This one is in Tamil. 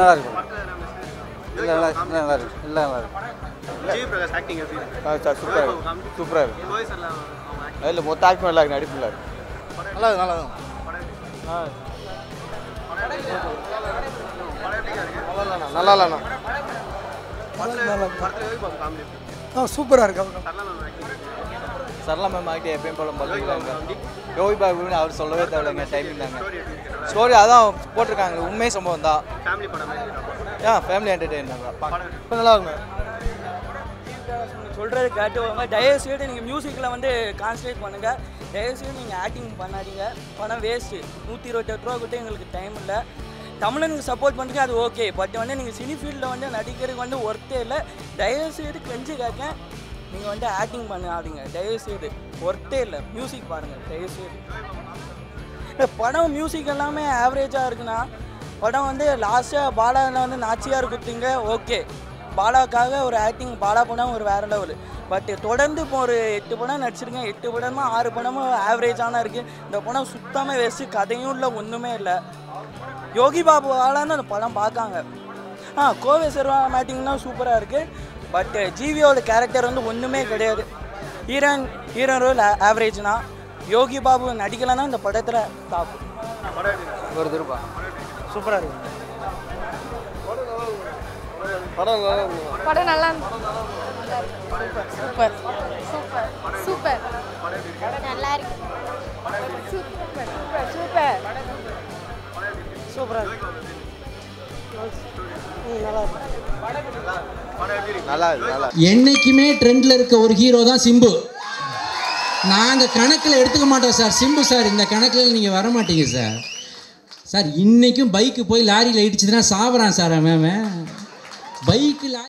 நல்லா இருக்கு இல்லை நல்லா இல்லை நல்லா இருக்கு. இல்லை நல்லா ஆக்டிங் இருக்கு? சூப்பராக இருக்கு. சூப்பராக இருக்கு. கோயஸ் எல்லாம் அவங்க இல்லை மொத்த ஆக்ட் நல்லா இருக்கு நடிப்பு நல்லா இருக்கு? நல்லா இருக்கு? நல்லா இருக்கு? நல்லா இல்லைண்ணா ஆ சூப்பராக இருக்கு சரளா மேம் ஆக்டி எப்பயும் போல பார்த்துருக்காங்க யோகி பாபுன்னு அவர் சொல்லவே தேவையில்லைங்க. டைமிங் தாங்க ஸ்டோரி அதான் போட்டிருக்காங்க. உண்மை சம்பவம் தான். ஏன் ஃபேமிலி என்டர்டெயின்மெண்ட் தான். நல்லா இருக்குங்க சொல்கிறது கேட்டுவாங்க தயவுசெய்து நீங்கள் மியூசிக்கில் வந்து கான்சன்ட்ரேட் பண்ணுங்கள் தயவுசெய்து நீங்கள் ஆக்டிங் பண்ணாதீங்க. பணம் வேஸ்ட்டு நூற்றி இருபத்தெட்டு ரூபா கிட்ட எங்களுக்கு டைம் இல்லை. தமிழனுக்கு சப்போர்ட் பண்ணுறீங்க அது ஓகே பட் வந்து நீங்கள் சினி ஃபீல்டில் வந்து நடிக்கிறதுக்கு வந்து ஒர்த்தே இல்லை. தயவுசெய்து கெஞ்சி கேட்கேன் நீங்கள் வந்து ஆக்டிங் பண்ணாதீங்க. தயவுசெய்து. ஒர்த்தே இல்லை. மியூசிக் பாருங்கள் தயவுசெய்து. படம் மியூசிக் எல்லாமே ஆவரேஜாக இருக்குன்னா படம் வந்து லாஸ்ட்டாக பாலாவில் வந்து நாச்சியார் குத்திங்க ஓகே பாலாக்காக ஒரு ஆக்டிங் பாலா படம் ஒரு வேறு லெவலு பட் தொடர்ந்து இப்போ ஒரு எட்டு படம் நடிச்சிருக்கேன். எட்டு படமும் ஆறு படமும் ஆவரேஜான இருக்குது இந்த படம் சுத்தமாக வேஸ்ட்டு கதையும் இல்லை ஒன்றுமே இல்லை. யோகி பாபு ஆளான அந்த படம் பார்க்காங்க. ஆ கோவை சர்வா மேட்டிங்னா சூப்பராக இருக்குது பட் ஜிவியோட கேரக்டர் வந்து ஒன்றுமே கிடையாது. ஹீரோயின் ஹீரோயின் ரோல் ஆவரேஜ்னா யோகி பாபு நடிக்கலைன்னா இந்த படத்தில் டாப் ஒரு திருப்பா. சூப்பராக இருக்கு. படம் நல்லா படம் நல்லா சூப்பர் சூப்பர் சூப்பர் நல்லா இருக்கு. சூப்பர் சூப்பர் சூப்பர் சூப்பராக இருக்கு நல்லா இருக்கு. நல்லா என்னைக்குமே ட்ரெண்டில் இருக்க ஒரு ஹீரோ தான் சிம்பு. நாங்கள் கணக்கில் எடுத்துக்க மாட்டோம் சார். சிம்பு சார் இந்த கணக்கில் நீங்கள் வர மாட்டீங்க சார். சார் இன்னைக்கும் பைக்கு போய் லாரியில் இடிச்சதுன்னா சாப்பிட்றான் சார் அவன் பைக்கு லாரி